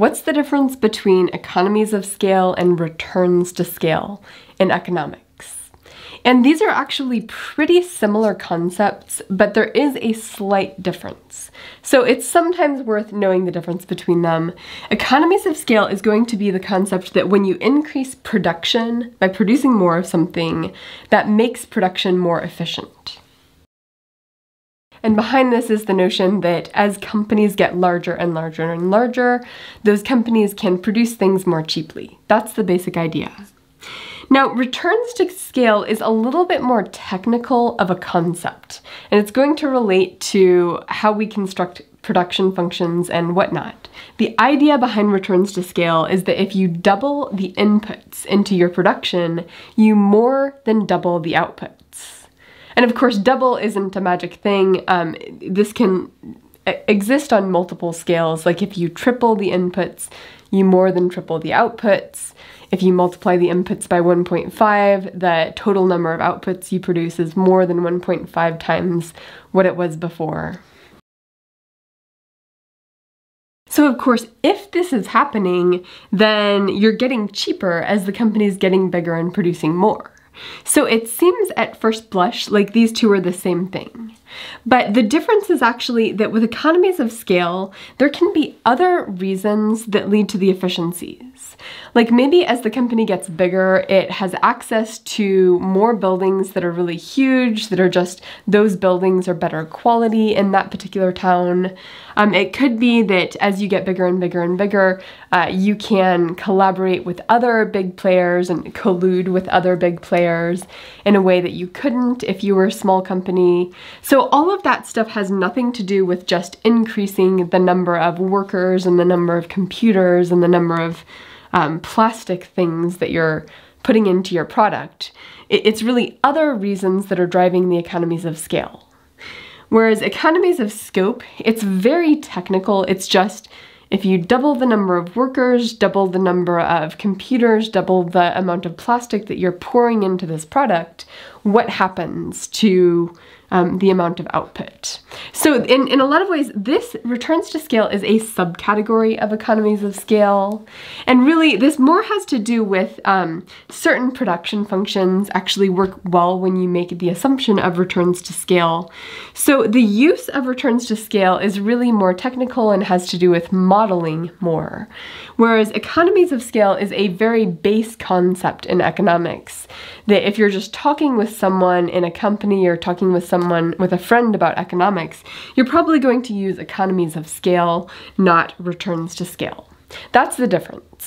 what's the difference between economies of scale and returns to scale in economics? And these are actually pretty similar concepts, but there is a slight difference. So it's sometimes worth knowing the difference between them. Economies of scale is going to be the concept that when you increase production by producing more of something, that makes production more efficient. And behind this is the notion that as companies get larger and larger and larger, those companies can produce things more cheaply. That's the basic idea. Now, returns to scale is a little bit more technical of a concept, and it's going to relate to how we construct production functions and whatnot. The idea behind returns to scale is that if you double the inputs into your production, you more than double the output. And of course, double isn't a magic thing. Um, this can exist on multiple scales. Like if you triple the inputs, you more than triple the outputs. If you multiply the inputs by 1.5, the total number of outputs you produce is more than 1.5 times what it was before. So of course, if this is happening, then you're getting cheaper as the company is getting bigger and producing more. So it seems at first blush like these two are the same thing. But the difference is actually that with economies of scale, there can be other reasons that lead to the efficiencies. Like maybe as the company gets bigger, it has access to more buildings that are really huge, that are just those buildings are better quality in that particular town. Um, it could be that as you get bigger and bigger and bigger, uh, you can collaborate with other big players and collude with other big players in a way that you couldn't if you were a small company. So all of that stuff has nothing to do with just increasing the number of workers and the number of computers and the number of um, plastic things that you're putting into your product. It's really other reasons that are driving the economies of scale. Whereas economies of scope, it's very technical. It's just if you double the number of workers, double the number of computers, double the amount of plastic that you're pouring into this product, what happens to um, the amount of output. So in, in a lot of ways, this returns to scale is a subcategory of economies of scale. And really, this more has to do with um, certain production functions actually work well when you make the assumption of returns to scale. So the use of returns to scale is really more technical and has to do with modeling more. Whereas economies of scale is a very base concept in economics that if you're just talking with someone in a company or talking with someone with a friend about economics, you're probably going to use economies of scale, not returns to scale. That's the difference.